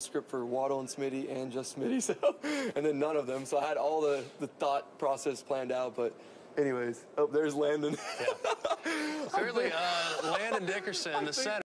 script for Waddle and Smitty and just Smitty, so and then none of them. So I had all the, the thought process planned out. But anyways, oh, there's Landon. Clearly, uh, Landon Dickerson, the center.